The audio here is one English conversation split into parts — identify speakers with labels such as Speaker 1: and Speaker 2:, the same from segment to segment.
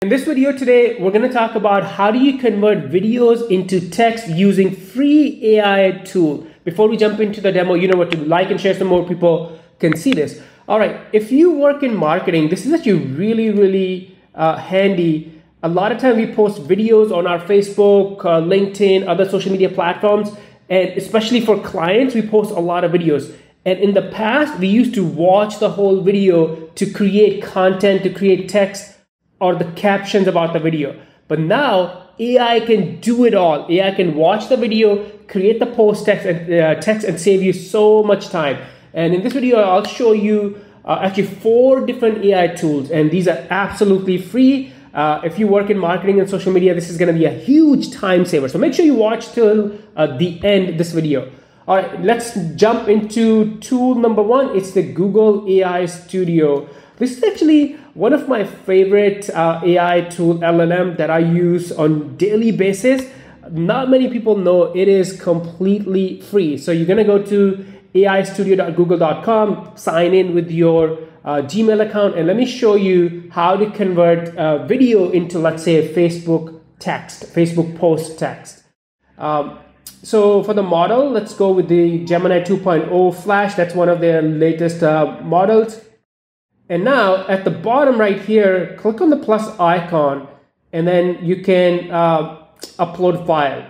Speaker 1: In this video today, we're going to talk about how do you convert videos into text using free AI tool. Before we jump into the demo, you know what to like and share so more people can see this. All right, if you work in marketing, this is actually really, really uh, handy. A lot of time we post videos on our Facebook, uh, LinkedIn, other social media platforms, and especially for clients, we post a lot of videos. And in the past, we used to watch the whole video to create content, to create text or the captions about the video. But now AI can do it all. AI can watch the video, create the post text and uh, text, and save you so much time. And in this video, I'll show you uh, actually four different AI tools, and these are absolutely free. Uh, if you work in marketing and social media, this is going to be a huge time saver. So make sure you watch till uh, the end this video. All right, let's jump into tool number one. It's the Google AI Studio. This is actually one of my favorite uh, AI tool LLM that I use on daily basis. Not many people know it is completely free. So you're gonna go to aistudio.google.com, sign in with your uh, Gmail account, and let me show you how to convert uh, video into, let's say, a Facebook text, Facebook post text. Um, so for the model, let's go with the Gemini 2.0 Flash. That's one of their latest uh, models. And now at the bottom right here, click on the plus icon and then you can uh, upload file.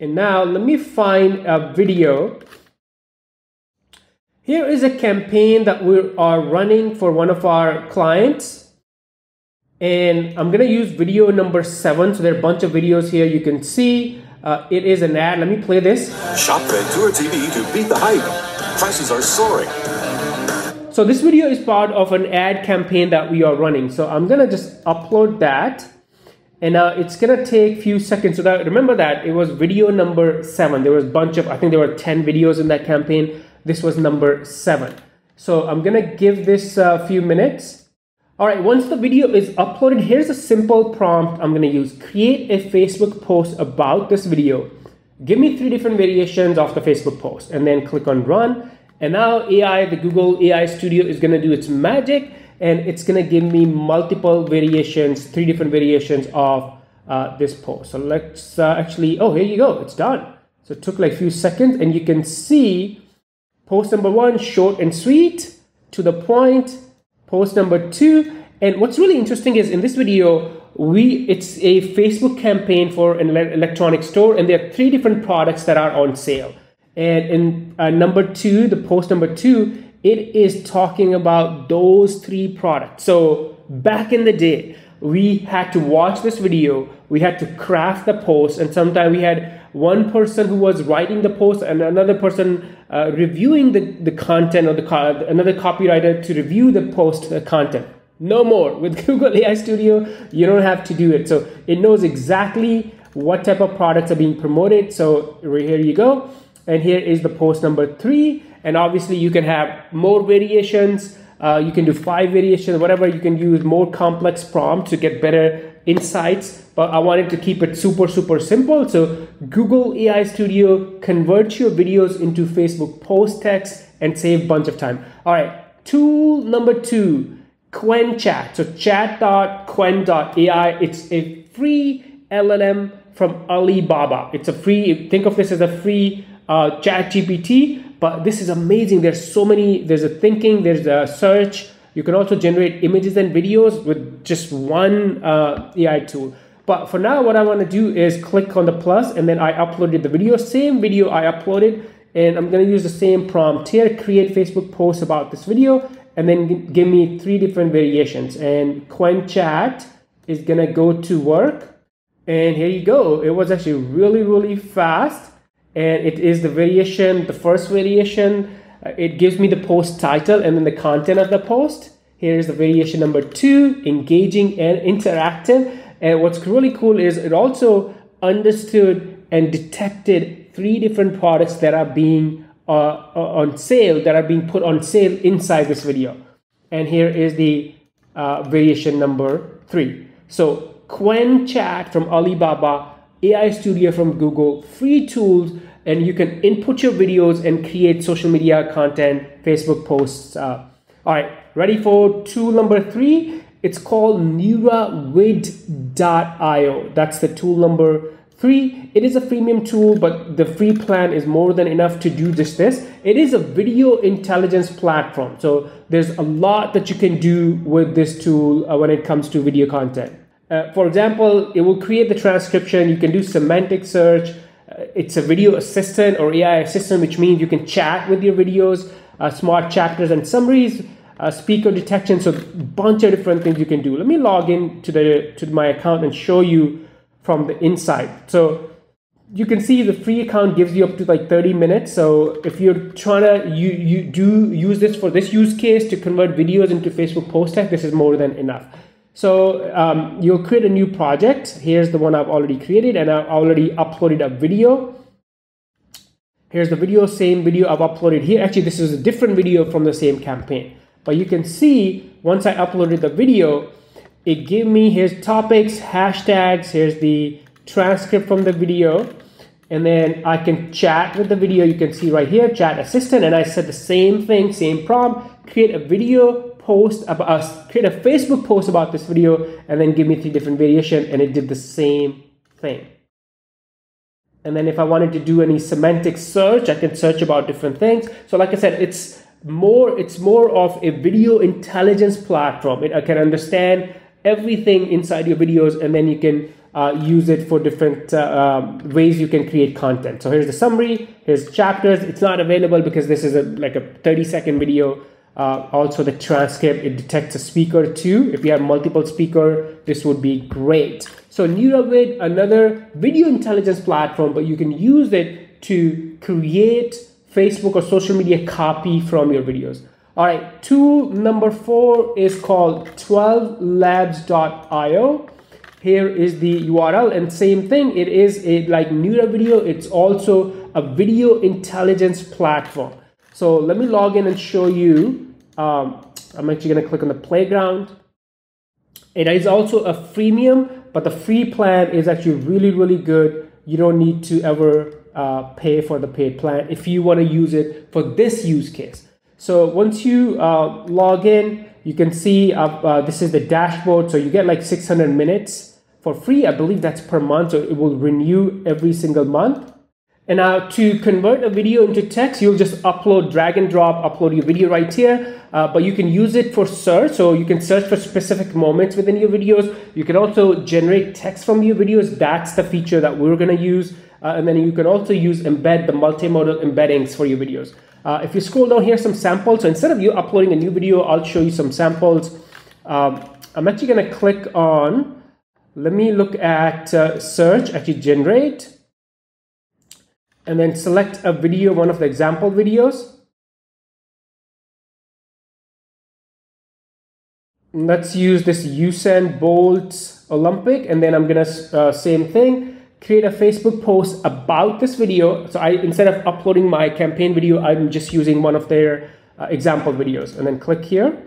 Speaker 1: And now let me find a video. Here is a campaign that we are running for one of our clients. And I'm gonna use video number seven. So there are a bunch of videos here you can see. Uh, it is an ad. Let me play this.
Speaker 2: Shop Ventura TV to beat the hype. Prices are soaring.
Speaker 1: So this video is part of an ad campaign that we are running. So I'm gonna just upload that. And now it's gonna take a few seconds. So that, remember that it was video number seven. There was a bunch of, I think there were 10 videos in that campaign. This was number seven. So I'm gonna give this a few minutes. All right, once the video is uploaded, here's a simple prompt I'm gonna use. Create a Facebook post about this video. Give me three different variations of the Facebook post and then click on run and now AI, the Google AI Studio is going to do its magic and it's going to give me multiple variations, three different variations of uh, this post. So let's uh, actually, oh, here you go, it's done. So it took like a few seconds and you can see post number one, short and sweet, to the point, post number two. And what's really interesting is in this video, we it's a Facebook campaign for an electronic store and there are three different products that are on sale. And in uh, number two, the post number two, it is talking about those three products. So back in the day, we had to watch this video, we had to craft the post, and sometimes we had one person who was writing the post and another person uh, reviewing the, the content or the co- another copywriter to review the post the content. No more. With Google AI Studio, you don't have to do it. So it knows exactly what type of products are being promoted. So here you go and here is the post number three. And obviously you can have more variations. Uh, you can do five variations whatever. You can use more complex prompts to get better insights. But i wanted to keep it super super simple. So google ai studio converts your videos into facebook post text and save a bunch of time. All right tool number two qwen chat. So chat.qwen.ai it's a free llm from alibaba. It's a free think of this as a free uh, chat gpt but this is amazing. There's so many there's a thinking there's a search. You can also generate images and videos with just one uh, ai tool. But for now what i want to do is click on the plus and then i uploaded the video. Same video i uploaded and i'm going to use the same prompt here. Create facebook post about this video and then give me three different variations. And qwen chat is going to go to work. And here you go. It was actually really really fast and it is the variation, the first variation. Uh, it gives me the post title and then the content of the post. Here is the variation number two, engaging and interactive. And what's really cool is it also understood and detected three different products that are being uh, uh on sale, that are being put on sale inside this video. And here is the uh, variation number three. So Qwen Chat from Alibaba AI Studio from Google, free tools, and you can input your videos and create social media content, Facebook posts. Uh, all right, ready for tool number three? It's called NeuraVid.io. That's the tool number three. It is a freemium tool, but the free plan is more than enough to do just this. It is a video intelligence platform. So there's a lot that you can do with this tool uh, when it comes to video content. Uh, for example, it will create the transcription. You can do semantic search. Uh, it's a video assistant or AI assistant, which means you can chat with your videos, uh, smart chapters and summaries, uh, speaker detection. So bunch of different things you can do. Let me log in to the to my account and show you from the inside. So you can see the free account gives you up to like 30 minutes. So if you're trying to you you do use this for this use case to convert videos into Facebook post text, this is more than enough. So um, you'll create a new project. Here's the one I've already created and I've already uploaded a video. Here's the video, same video I've uploaded here. Actually, this is a different video from the same campaign. But you can see once I uploaded the video, it gave me here's topics, hashtags, here's the transcript from the video. And then I can chat with the video. You can see right here, chat assistant. And I said the same thing, same prompt, create a video post about us, create a Facebook post about this video, and then give me three different variation, and it did the same thing. And then if I wanted to do any semantic search, I can search about different things. So like I said, it's more it's more of a video intelligence platform. It I can understand everything inside your videos, and then you can uh, use it for different uh, um, ways you can create content. So here's the summary, here's chapters. It's not available because this is a, like a 30 second video uh, also the transcript, it detects a speaker too. If you have multiple speaker, this would be great. So NeuraVid, another video intelligence platform, but you can use it to create Facebook or social media copy from your videos. All right, tool number four is called 12labs.io. Here is the URL and same thing. It is a like NeuraVideo. It's also a video intelligence platform. So let me log in and show you um, I'm actually going to click on the playground. It is also a freemium, but the free plan is actually really, really good. You don't need to ever uh, pay for the paid plan if you want to use it for this use case. So once you uh, log in, you can see uh, uh this is the dashboard. So you get like 600 minutes for free. I believe that's per month. So it will renew every single month. And now to convert a video into text, you'll just upload, drag and drop, upload your video right here. Uh, but you can use it for search. So you can search for specific moments within your videos. You can also generate text from your videos. That's the feature that we're going to use. Uh, and then you can also use embed the multimodal embeddings for your videos. Uh, if you scroll down here, some samples. So instead of you uploading a new video, I'll show you some samples. Um, I'm actually going to click on, let me look at uh, search, actually generate and then select a video, one of the example videos. Let's use this Usain Bolt Olympic, and then I'm gonna uh, same thing, create a Facebook post about this video. So I instead of uploading my campaign video, I'm just using one of their uh, example videos, and then click here,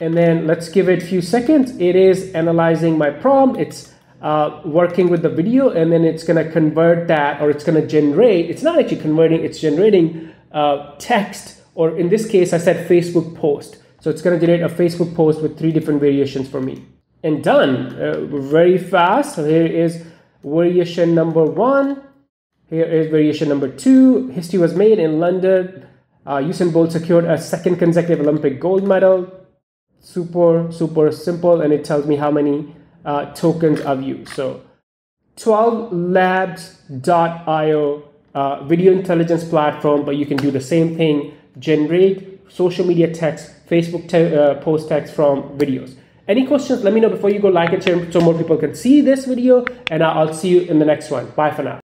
Speaker 1: and then let's give it a few seconds. It is analyzing my prompt. It's uh, working with the video and then it's going to convert that or it's going to generate it's not actually converting it's generating uh, text or in this case i said facebook post. So it's going to generate a facebook post with three different variations for me. And done. Uh, very fast. So here is variation number one. Here is variation number two. History was made in london. Uh, usain bolt secured a second consecutive olympic gold medal. Super super simple and it tells me how many uh, tokens of you. So 12labs.io uh, video intelligence platform, but you can do the same thing, generate social media text, Facebook te uh, post text from videos. Any questions, let me know before you go like and share so more people can see this video, and I'll see you in the next one. Bye for now.